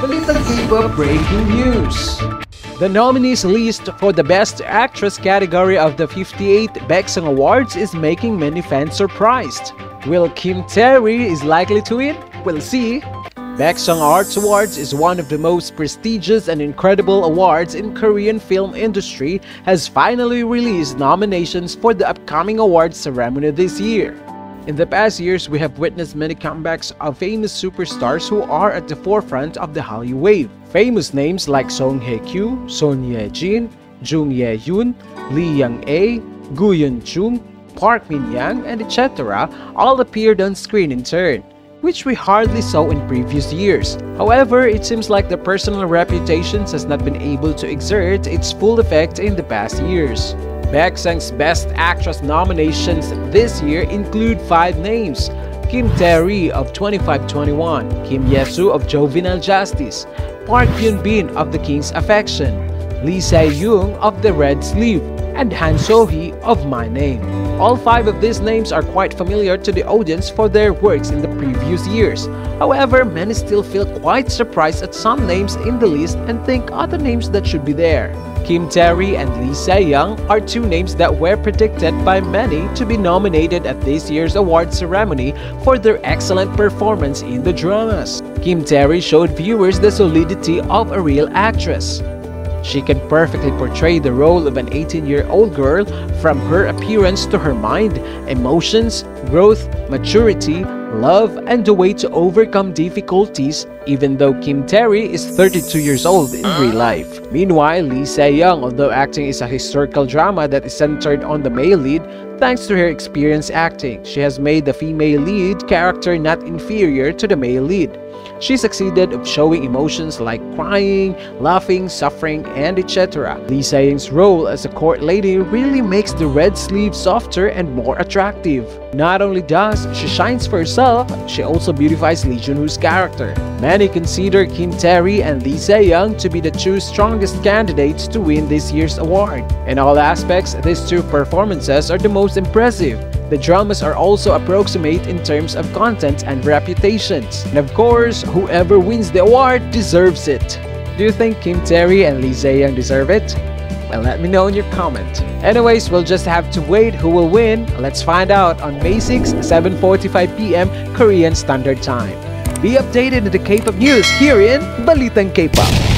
Balitang K-pop breaking news. The nominees list for the Best Actress category of the 58th Baeksang Awards is making many fans surprised. Will Kim Tae-ri is likely to win? We'll see. Baeksang Arts Awards is one of the most prestigious and incredible awards in Korean film industry has finally released nominations for the upcoming awards ceremony this year. In the past years, we have witnessed many comebacks of famous superstars who are at the forefront of the Hallyu wave. Famous names like Song Hye-kyo, Son Ye-jin, Jung Ye-yoon, Lee Young-ae, Go Hyun-jung, Park Min-young, and etc. all appeared on screen in turn which we hardly saw in previous years. However, it seems like the personal reputations has not been able to exert its full effect in the past years. Baeksang's Best Actress nominations this year include five names. Kim Tae-ri of 2521, Kim Hye-soo of Juvenile Justice, Park Eun-bin of The King's Affection, Lee Se-young of The Red Sleeve, and Han So-hee of My Name. All five of these names are quite familiar to the audience for their works in the previous years. However, many still feel quite surprised at some names in the list and think other names that should be there. Kim Tae-ri and Lee Se-young are two names that were predicted by many to be nominated at this year's award ceremony for their excellent performance in the dramas. Kim Tae-ri showed viewers the solidity of a real actress. She can perfectly portray the role of an 18-year-old girl from her appearance to her mind, emotions, growth, maturity, love, and the way to overcome difficulties even though Kim Tae-ri is 32 years old in real life. Meanwhile, Lee Se-young, although acting is a historical drama that is centered on the male lead, thanks to her experience acting, she has made the female lead character not inferior to the male lead. She succeeded of showing emotions like crying, laughing, suffering, and etc. Lee Se-young's role as a court lady really makes the red sleeve softer and more attractive. Not only does she shines for herself, she also beautifies Lee Jun-ho's character. Many consider Kim Tae-ri and Lee Se-young to be the two strongest candidates to win this year's award. In all aspects, these two performances are the most impressive. The dramas are also approximate in terms of content and reputations. And of course, whoever wins the award deserves it. Do you think Kim Tae-ri and Lee Se-young deserve it? Well, let me know in your comment. Anyways, we'll just have to wait who will win. Let's find out on May 6, 7.45pm Korean Standard Time. Be updated in the K-pop news here in Balitang K-pop.